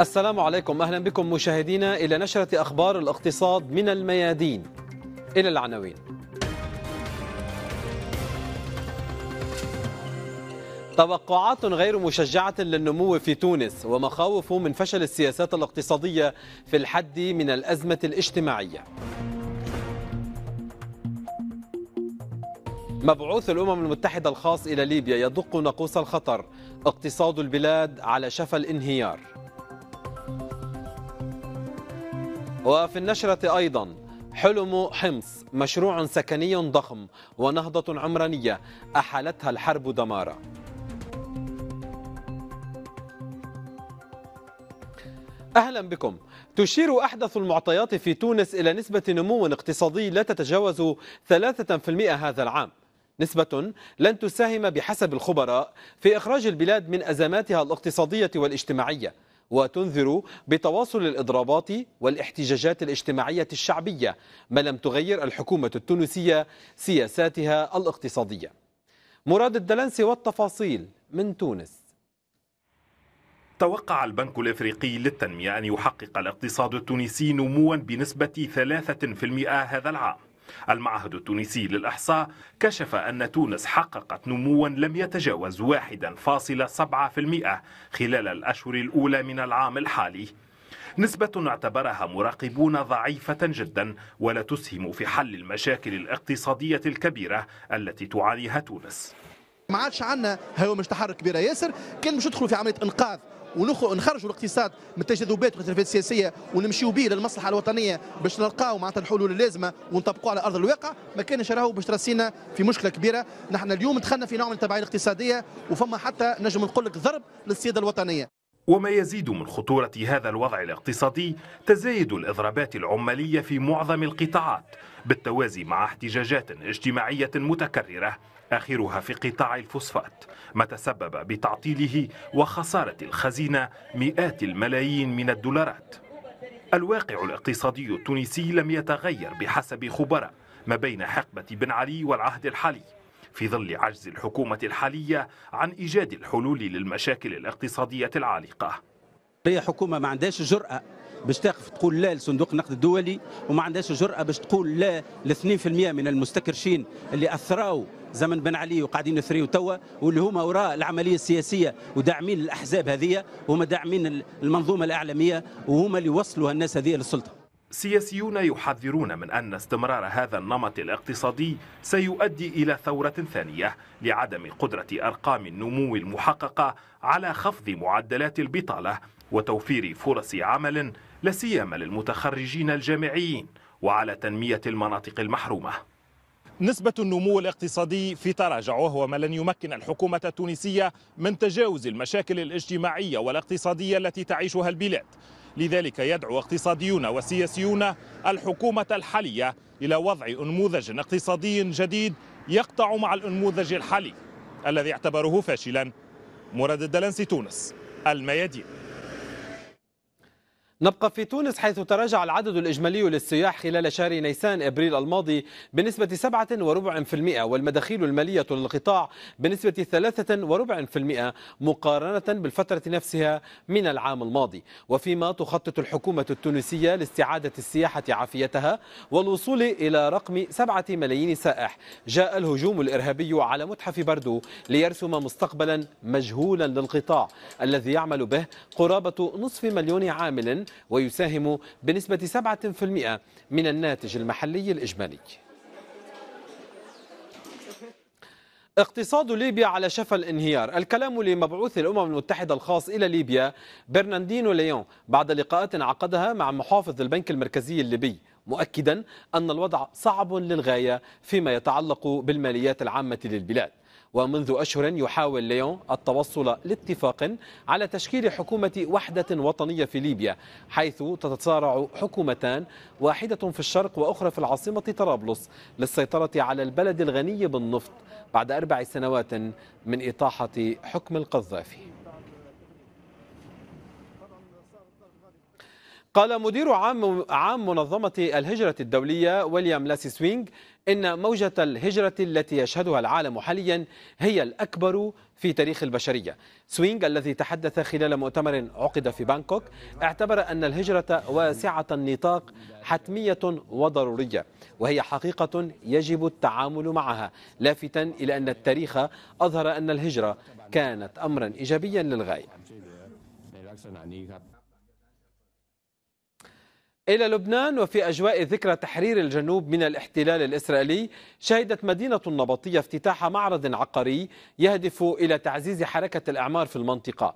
السلام عليكم. أهلا بكم مشاهدينا إلى نشرة أخبار الاقتصاد من الميادين. إلى العناوين. توقعات غير مشجعة للنمو في تونس ومخاوف من فشل السياسات الاقتصادية في الحد من الأزمة الاجتماعية. مبعوث الأمم المتحدة الخاص إلى ليبيا يدق ناقوس الخطر. اقتصاد البلاد على شفا الانهيار. وفي النشرة أيضا حلم حمص مشروع سكني ضخم ونهضة عمرانية أحالتها الحرب دمارا أهلا بكم. تشير أحدث المعطيات في تونس إلى نسبة نمو اقتصادي لا تتجاوز 3% هذا العام. نسبة لن تساهم بحسب الخبراء في إخراج البلاد من أزماتها الاقتصادية والاجتماعية. وتنذر بتواصل الإضرابات والاحتجاجات الاجتماعية الشعبية ما لم تغير الحكومة التونسية سياساتها الاقتصادية مراد الدلنسي والتفاصيل من تونس توقع البنك الإفريقي للتنمية أن يحقق الاقتصاد التونسي نموا بنسبة 3% هذا العام. المعهد التونسي للإحصاء كشف أن تونس حققت نموا لم يتجاوز 1.7% خلال الأشهر الأولى من العام الحالي. نسبة اعتبرها مراقبون ضعيفة جدا ولا تسهم في حل المشاكل الاقتصادية الكبيرة التي تعانيها تونس. ما عادش عندنا هوامش تحرك كبيرة. ياسر كان باش ندخلوا في عملية إنقاذ ونخرجوا الاقتصاد من التجاذبات والخلافات السياسية ونمشيو به للمصلحة الوطنية باش نلقاو معناتها الحلول اللازمة ونطبقوها على أرض الواقع. ما كانش راهو باش ترسينا في مشكلة كبيرة. نحن اليوم دخلنا في نوع من التبعية الاقتصادية وفما حتى نجم نقول لك ضرب للسياده الوطنية. وما يزيد من خطورة هذا الوضع الاقتصادي تزايد الإضرابات العمالية في معظم القطاعات بالتوازي مع احتجاجات اجتماعية متكررة آخرها في قطاع الفوسفات ما تسبب بتعطيله وخسارة الخزينة مئات الملايين من الدولارات. الواقع الاقتصادي التونسي لم يتغير بحسب خبراء ما بين حقبة بن علي والعهد الحالي في ظل عجز الحكومة الحالية عن إيجاد الحلول للمشاكل الاقتصادية العالقة. هي حكومة ما عندهاش جرأة باش تقف تقول لا لصندوق النقد الدولي وما عندهاش جرأة باش تقول لا ل 2% من المستكرشين اللي أثروا زمن بن علي وقاعدين يثريوا توا واللي هما وراء العملية السياسية وداعمين الأحزاب هذه وهما داعمين المنظومة الإعلامية وهما اللي وصلوا الناس هذه للسلطة سياسيون يحذرون من أن استمرار هذا النمط الاقتصادي سيؤدي إلى ثورة ثانية لعدم قدرة أرقام النمو المحققة على خفض معدلات البطالة وتوفير فرص عمل لا سيما للمتخرجين الجامعيين وعلى تنمية المناطق المحرومة. نسبة النمو الاقتصادي في تراجع وهو ما لن يمكن الحكومة التونسية من تجاوز المشاكل الاجتماعية والاقتصادية التي تعيشها البلاد. لذلك يدعو اقتصاديون وسياسيون الحكومة الحالية إلى وضع أنموذج اقتصادي جديد يقطع مع الأنموذج الحالي الذي اعتبره فاشلا. مراد الدلنسي تونس الميادين. نبقى في تونس حيث تراجع العدد الإجمالي للسياح خلال شهر نيسان إبريل الماضي بنسبة 7.4% والمداخيل المالية للقطاع بنسبة 3.4% مقارنة بالفترة نفسها من العام الماضي. وفيما تخطط الحكومة التونسية لاستعادة السياحة عافيتها والوصول إلى رقم 7 ملايين سائح جاء الهجوم الإرهابي على متحف بردو ليرسم مستقبلا مجهولا للقطاع الذي يعمل به قرابة نصف مليون عامل ويساهم بنسبة 7% من الناتج المحلي الإجمالي. اقتصاد ليبيا على شفا الانهيار. الكلام لمبعوث الأمم المتحدة الخاص إلى ليبيا برناندينو ليون بعد لقاءات عقدها مع محافظ البنك المركزي الليبي مؤكدا أن الوضع صعب للغاية فيما يتعلق بالماليات العامة للبلاد. ومنذ أشهر يحاول ليون التوصل لاتفاق على تشكيل حكومة وحدة وطنية في ليبيا حيث تتصارع حكومتان واحدة في الشرق وأخرى في العاصمة طرابلس للسيطرة على البلد الغني بالنفط بعد أربع سنوات من إطاحة حكم القذافي. قال مدير عام عام منظمة الهجرة الدولية ويليام لاسي سوينغ إن موجة الهجرة التي يشهدها العالم حاليا هي الأكبر في تاريخ البشرية. سوينغ الذي تحدث خلال مؤتمر عقد في بانكوك اعتبر أن الهجرة واسعة النطاق حتمية وضرورية وهي حقيقة يجب التعامل معها. لافتا إلى أن التاريخ أظهر أن الهجرة كانت أمرا إيجابيا للغاية. إلى لبنان وفي أجواء ذكرى تحرير الجنوب من الاحتلال الإسرائيلي شهدت مدينة النبطية افتتاح معرض عقاري يهدف إلى تعزيز حركة الإعمار في المنطقة.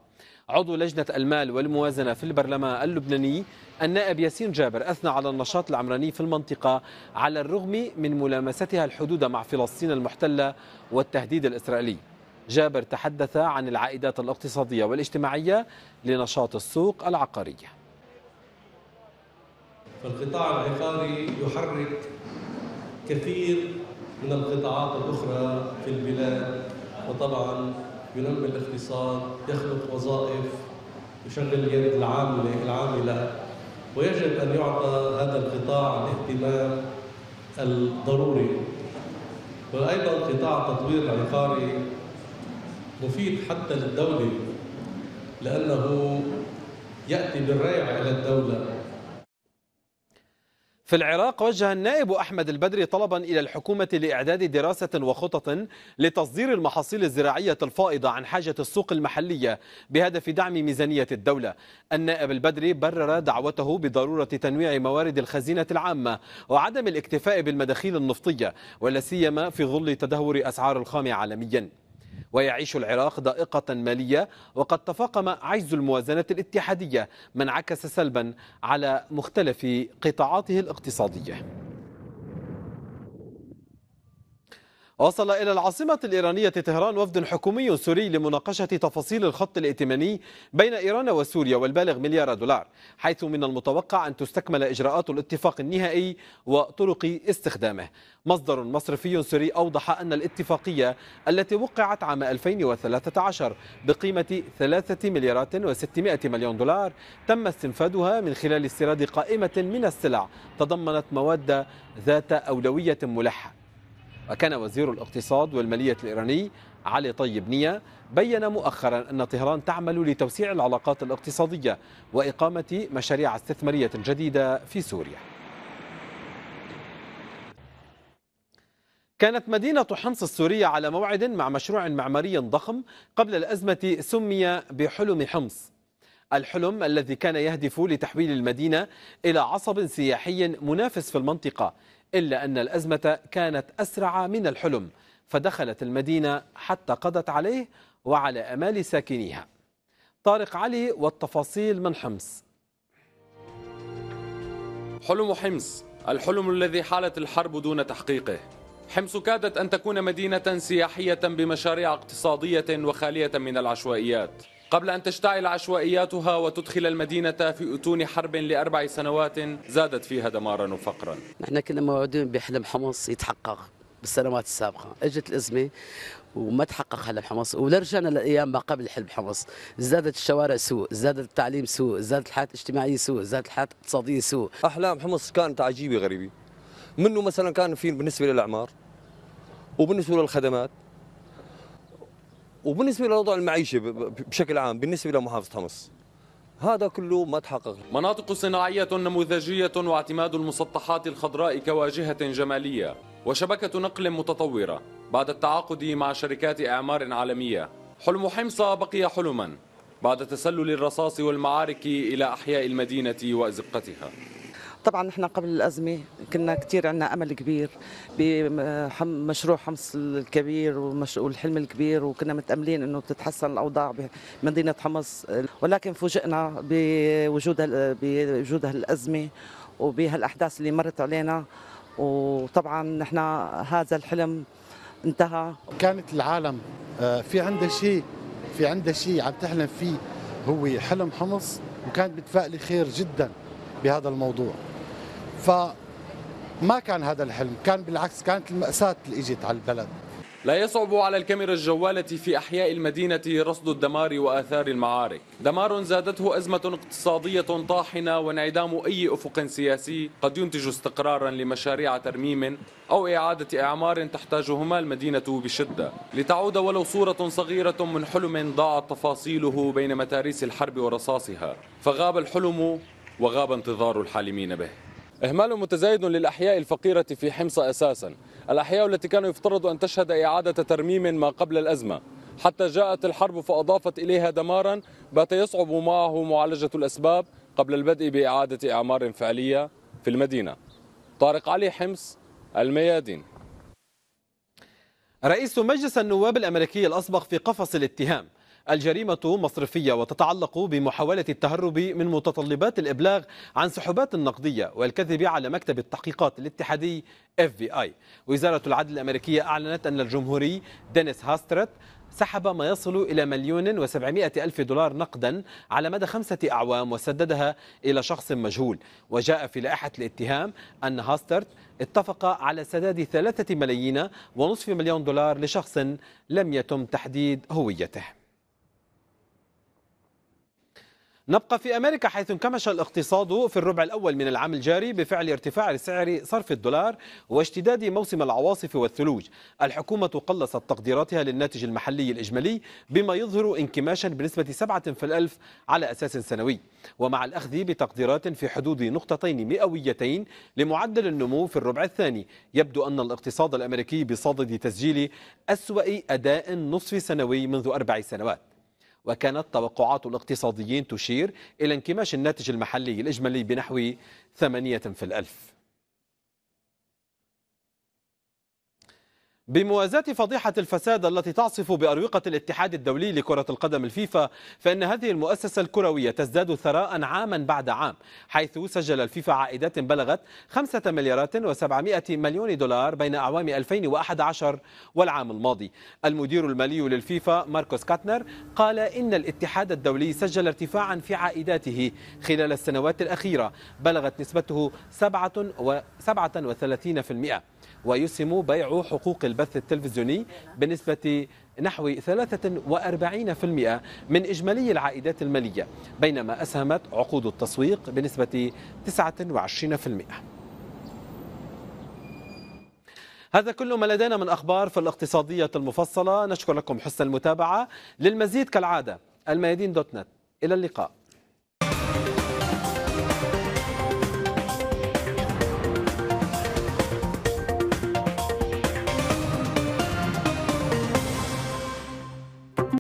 عضو لجنة المال والموازنة في البرلمان اللبناني النائب ياسين جابر أثنى على النشاط العمراني في المنطقة على الرغم من ملامستها الحدود مع فلسطين المحتلة والتهديد الإسرائيلي. جابر تحدث عن العائدات الاقتصادية والاجتماعية لنشاط السوق العقارية فالقطاع العقاري يحرك كثير من القطاعات الأخرى في البلاد وطبعا ينمي الاقتصاد يخلق وظائف يشغل اليد العاملة العاملة ويجب أن يعطى هذا القطاع الاهتمام الضروري. وأيضا قطاع التطوير العقاري مفيد حتى للدولة لأنه يأتي بالريع إلى الدولة. في العراق وجه النائب أحمد البدري طلبا إلى الحكومة لإعداد دراسة وخطط لتصدير المحاصيل الزراعية الفائضة عن حاجة السوق المحلية بهدف دعم ميزانية الدولة. النائب البدري برر دعوته بضرورة تنويع موارد الخزينة العامة وعدم الاكتفاء بالمداخيل النفطية ولا سيما في ظل تدهور أسعار الخام عالميا. ويعيش العراق ضائقة مالية وقد تفاقم عجز الموازنة الاتحادية ما انعكس سلبا على مختلف قطاعاته الاقتصادية. وصل إلى العاصمة الإيرانية طهران وفد حكومي سوري لمناقشة تفاصيل الخط الائتماني بين إيران وسوريا والبالغ مليار دولار حيث من المتوقع أن تستكمل إجراءات الاتفاق النهائي وطرق استخدامه. مصدر مصرفي سوري أوضح أن الاتفاقية التي وقعت عام 2013 بقيمة 3 مليارات و600 مليون دولار تم استنفادها من خلال استيراد قائمة من السلع تضمنت مواد ذات أولوية ملحة. وكان وزير الاقتصاد والمالية الإيراني علي طيب نية بين مؤخرا أن طهران تعمل لتوسيع العلاقات الاقتصادية وإقامة مشاريع استثمارية جديدة في سوريا. كانت مدينة حمص السورية على موعد مع مشروع معماري ضخم قبل الأزمة سمي بحلم حمص. الحلم الذي كان يهدف لتحويل المدينة إلى عصب سياحي منافس في المنطقة إلا أن الأزمة كانت أسرع من الحلم فدخلت المدينة حتى قضت عليه وعلى أمال ساكنيها. طارق علي والتفاصيل من حمص. حلم حمص الحلم الذي حالت الحرب دون تحقيقه. حمص كادت أن تكون مدينة سياحية بمشاريع اقتصادية وخالية من العشوائيات. قبل أن تشتعل عشوائياتها وتدخل المدينة في أتون حرب لأربع سنوات زادت فيها دمارا وفقرا. نحن كنا موعودين بحلم حمص يتحقق بالسنوات السابقة. إجت الأزمة وما تحقق حلم حمص ولرجعنا لأيام ما قبل حلم حمص. زادت الشوارع سوء زادت التعليم سوء زادت الحياة الاجتماعية سوء زادت الحياة الاقتصادية سوء. أحلام حمص كانت عجيبة غريبة. منه مثلا كان في بالنسبة للأعمار؟ وبالنسبة للخدمات؟ وبالنسبة لوضع المعيشة بشكل عام بالنسبة لمحافظه حمص هذا كله ما تحقق. مناطق صناعية نموذجية واعتماد المسطحات الخضراء كواجهة جمالية وشبكة نقل متطورة بعد التعاقد مع شركات إعمار عالمية. حلم حمص بقي حلما بعد تسلل الرصاص والمعارك إلى أحياء المدينة وأزقتها. طبعا نحن قبل الأزمة كنا كثير عندنا أمل كبير بمشروع حمص الكبير والحلم الكبير وكنا متأملين أنه تتحسن الأوضاع بمدينة حمص. ولكن فوجئنا بوجود ال- بوجود هالأزمة وبهالأحداث اللي مرت علينا. وطبعا نحن هذا الحلم انتهى. كانت العالم آه، في عندها شيء في عندها شيء عم تحلم فيه هو حلم حمص وكانت متفائلة خير جدا بهذا الموضوع. فما كان هذا الحلم كان بالعكس كانت المأساة اللي اجت على البلد. لا يصعب على الكاميرا الجوالة في أحياء المدينة رصد الدمار وآثار المعارك. دمار زادته أزمة اقتصادية طاحنة وانعدام أي أفق سياسي قد ينتج استقرارا لمشاريع ترميم أو إعادة إعمار تحتاجهما المدينة بشدة. لتعود ولو صورة صغيرة من حلم ضاعت تفاصيله بين متاريس الحرب ورصاصها. فغاب الحلم وغاب انتظار الحالمين به. إهمال متزايد للأحياء الفقيرة في حمص أساسا. الأحياء التي كان يفترض أن تشهد إعادة ترميم ما قبل الأزمة. حتى جاءت الحرب فأضافت إليها دمارا بات يصعب معه معالجة الأسباب قبل البدء بإعادة إعمار فعلية في المدينة. طارق علي حمص الميادين. رئيس مجلس النواب الأمريكي الأسبق في قفص الاتهام. الجريمة مصرفية وتتعلق بمحاولة التهرب من متطلبات الإبلاغ عن سحوبات النقدية والكذب على مكتب التحقيقات الاتحادي FBI وزارة العدل الأمريكية أعلنت أن الجمهوري دينيس هاسترت سحب ما يصل إلى مليون وسبعمائة ألف دولار نقدا على مدى خمسة أعوام وسددها إلى شخص مجهول. وجاء في لائحة الاتهام أن هاسترت اتفق على سداد ثلاثة ملايين ونصف مليون دولار لشخص لم يتم تحديد هويته. نبقى في أمريكا حيث انكمش الاقتصاد في الربع الأول من العام الجاري بفعل ارتفاع سعر صرف الدولار واشتداد موسم العواصف والثلوج. الحكومة قلصت تقديراتها للناتج المحلي الإجمالي بما يظهر انكماشا بنسبة 7 في الألف على أساس سنوي. ومع الأخذ بتقديرات في حدود نقطتين مئويتين لمعدل النمو في الربع الثاني يبدو أن الاقتصاد الأمريكي بصدد تسجيل أسوأ أداء نصف سنوي منذ أربع سنوات. وكانت توقعات الاقتصاديين تشير إلى انكماش الناتج المحلي الإجمالي بنحو 8% بموازاة فضيحة الفساد التي تعصف بأروقة الاتحاد الدولي لكرة القدم الفيفا فإن هذه المؤسسة الكروية تزداد ثراء عاما بعد عام حيث سجل الفيفا عائدات بلغت 5 مليارات و700 مليون دولار بين أعوام 2011 والعام الماضي. المدير المالي للفيفا ماركوس كاتنر قال إن الاتحاد الدولي سجل ارتفاعا في عائداته خلال السنوات الأخيرة بلغت نسبته 37% ويسهم بيع حقوق البث التلفزيوني بنسبة نحو 43% من إجمالي العائدات المالية بينما أسهمت عقود التسويق بنسبة 29% هذا كل ما لدينا من أخبار في الاقتصادية المفصلة. نشكر لكم حسن المتابعة. للمزيد كالعادة الميادين دوت نت. إلى اللقاء.